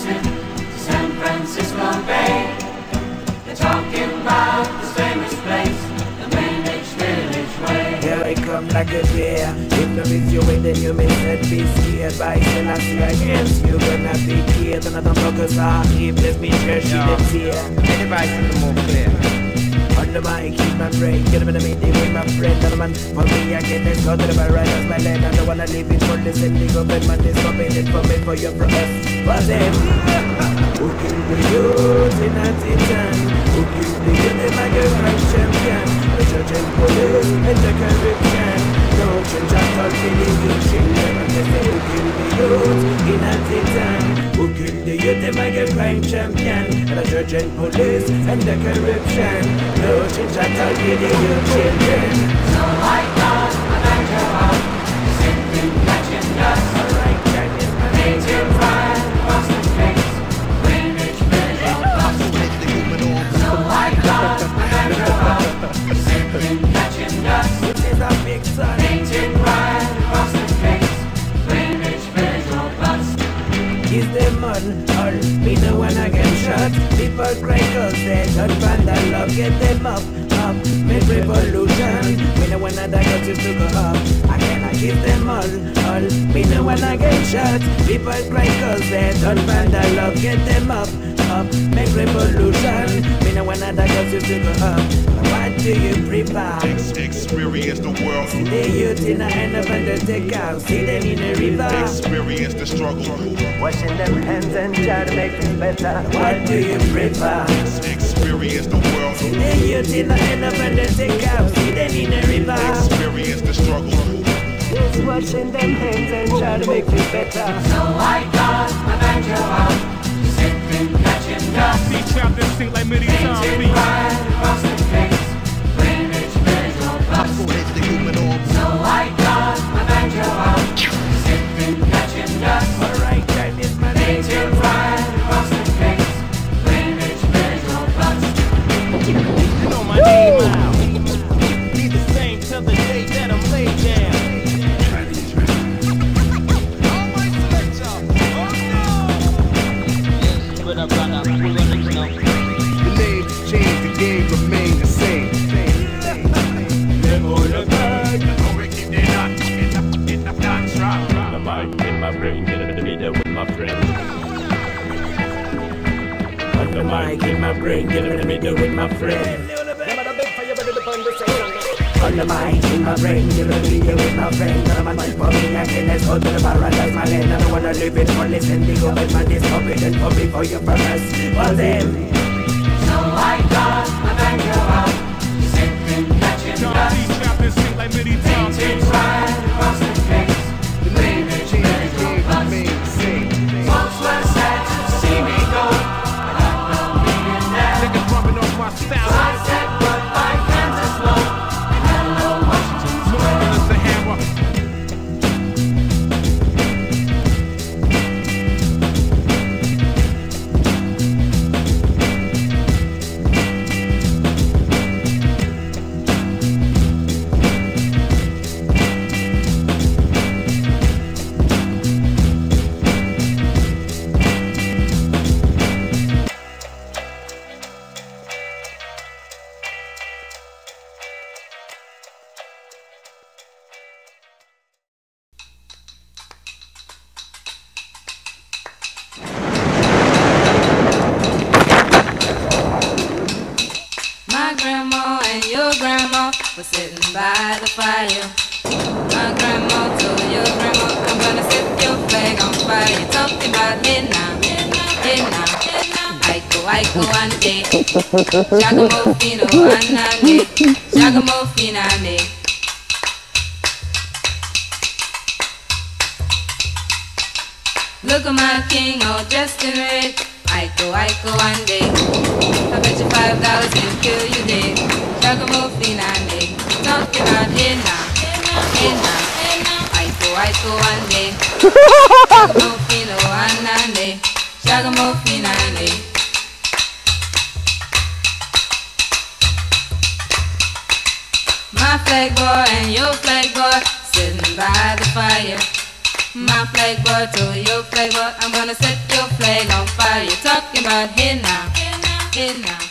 listen to San Francisco Bay. They're talking about this famous place, the Greenwich Village Way. Here I come like a bear. If no miss you with then you miss and be scared by Selassie against You're gonna be killed. Another focus on if let me share she Yeah. lives here. Any voice in the more clear. On the mic, keep my brain. Get up in the meeting with my friend. And man, for me, I get this go to the bar right as my land. I don't wanna leave it for this and the government is coming in for me for your for us. For them. Who killed the youth in Atitan? Who killed the grand champion? The church and police and the Caribbean. No change at all the children. And they say who killed the youth in Atitan? Who killed the a crime champion? The church and police and the corruption. No change at all the youth children. Don't find that love Get them up, up. Make revolution. No wanna die cause you to go up. I cannot give them all, all? Me know when I get shot. People don't find that love Get them up, up Make revolution Me no wanna die cause you to go up What do you prepare? Ex- experience the world. See the youth in the end of undertaker See them in the river Experience the struggle. Washing them hands and try to make it better. What do you prefer? Experience the world. See The youth in the end of undertaker, see them in the river. Experience the struggle. Just washing them hands and try to make it better. So I got my banjo out, singing, dust. See trapped and sink like many times. My mind in my brain, get in the middle with my friend. On the mic in my brain, get in the middle with my friend. On the mic in my brain, you know video with my friend. None of my mind for me, I can let's go to the paradise, my land. I don't wanna live it for listen, the government is forbidden for me for your purpose. For them, So I got my banjo rubbing were sitting by the fire. My grandma told your grandma, I'm gonna set your flag on fire. You're talking about hey now, hey now. Aiko, aiko, ande. Shagamo fino, anane. Shagamo finane. Look at my king all dressed in red. Aiko, aiko, ande. My flag boy and your flag boy sitting by the fire. My flag boy to your flag boy, I'm gonna set your flag on fire. Talking about here now, here now, here now.